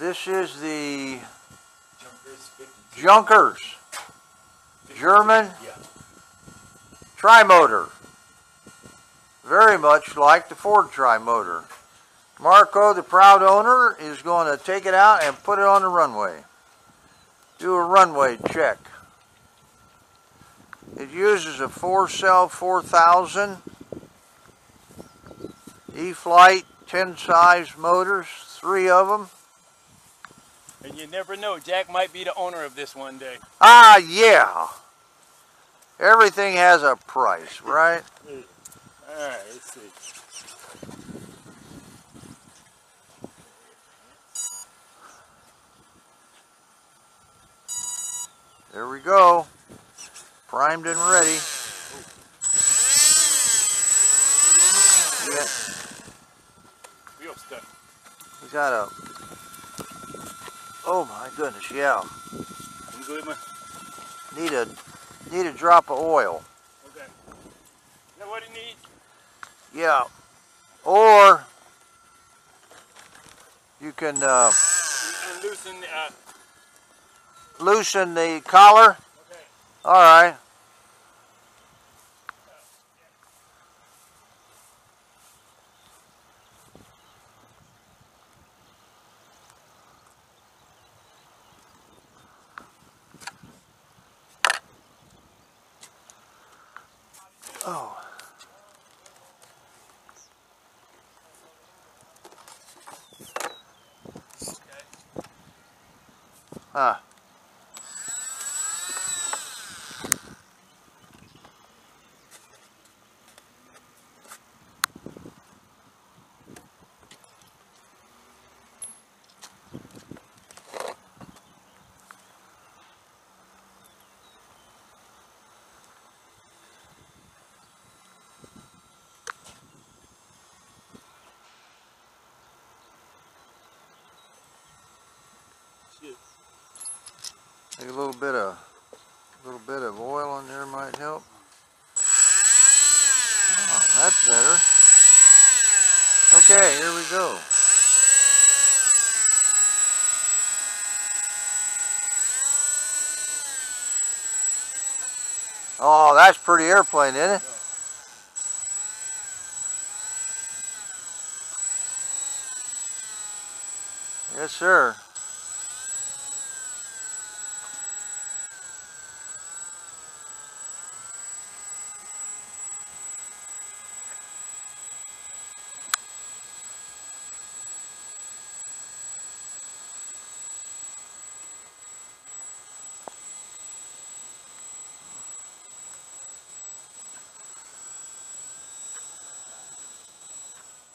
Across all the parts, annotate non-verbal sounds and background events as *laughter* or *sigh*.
This is the Junkers German Yeah. tri-motor. Very much like the Ford tri-motor. Marko, the proud owner, is going to take it out and put it on the runway. Do a runway check. It uses a four-cell 4000 E-flite 10 size motors, three of them. And you never know, Jack might be the owner of this one day. Ah, yeah. Everything has a price, right? *laughs* All right, let's see. There we go. Primed and ready. Yeah, Real stuff. we got a. Oh my goodness, yeah. I'm good, man. Need a need a drop of oil. Okay. Is that what you need? Yeah. Or you can uh, loosen, uh, loosen the collar. okay. All right. Oh. Ah. Take a little bit of a little bit of oil on there might help. Oh, that's better. Okay, here we go. Oh, that's pretty airplane, isn't it? Yes, sir.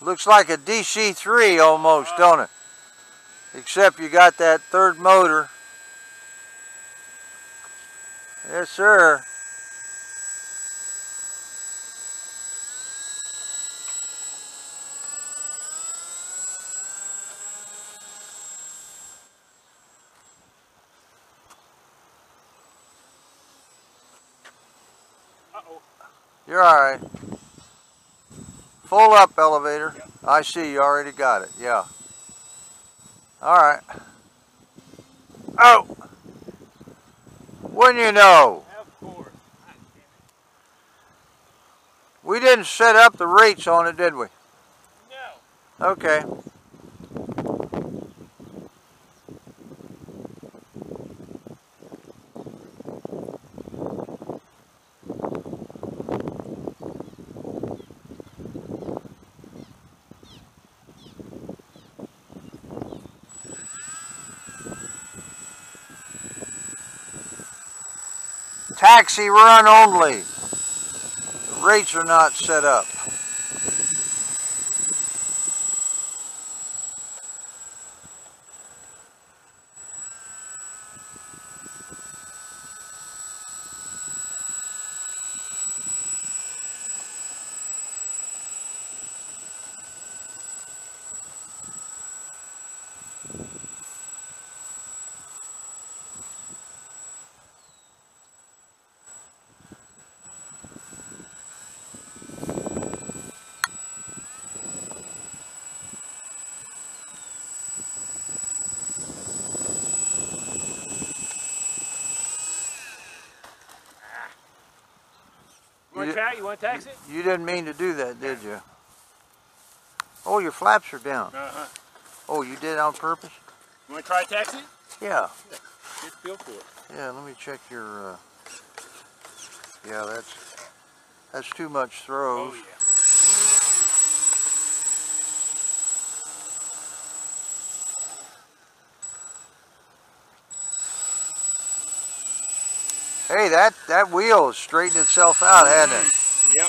Looks like a DC-3 almost, don't it? Except you got that third motor. Yes, sir. Uh-oh. You're all right. Full up elevator. I see you already got it. Yeah. All right. Oh. When you know, Of course. God damn it. we didn't set up the rates on it, did we? No. Okay. Taxi run only. The rates are not set up. You want to tax it? You didn't mean to do that, did you? Oh, your flaps are down. Uh-huh. Oh, you did on purpose? You want to try tax it? Yeah. Just feel for it. Yeah, let me check your, uh, yeah, that's, that's too much throws. Oh, yeah. Hey, that, that wheel straightened itself out, hadn't it? Yep.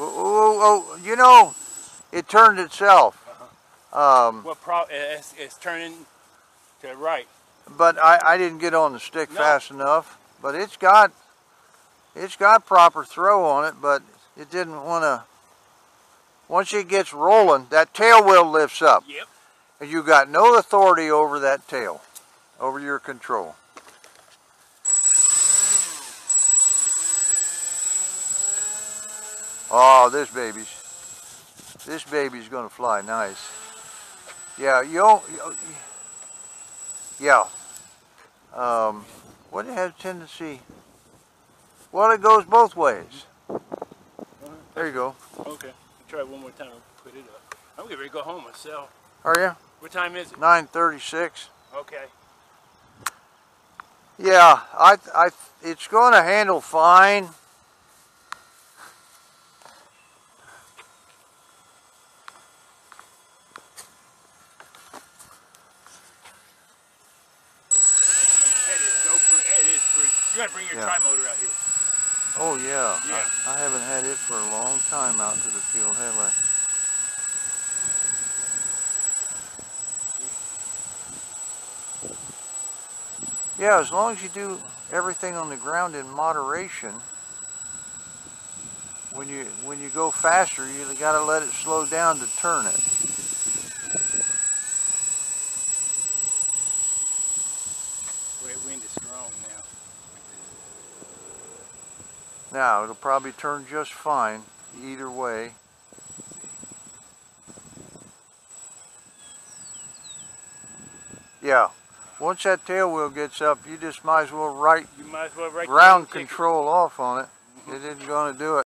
Oh, oh, oh, you know, it turned itself. Um, What pro? It's, it's turning to the right. but I, I didn't get on the stick No. fast enough. But it's got, it's got proper throw on it, but it didn't want to. Once it gets rolling, that tail wheel lifts up, Yep. and you got no authority over that tail, over your control. Oh, this baby's, this baby's gonna fly nice. Yeah, you don't, yeah. Um, what it has a tendency, well, it goes both ways. There you go. Okay. Try one more time. Put it up. I'm to go home myself. Are you? What time is it? 936. Okay. Yeah, I, I, it's going to handle fine. That is so pretty. That is pretty. You gotta bring your Yeah. tri-motor out here. Oh yeah. Yeah. I, I haven't had it for a long time out to the field, have I? Yeah, as long as you do everything on the ground in moderation, when you when you go faster, you got to let it slow down to turn it. Great wind is strong now. Now it'll probably turn just fine either way. Yeah, once that tail wheel gets up, you just might as well right You might as well write ground control off on it. It isn't going to do it.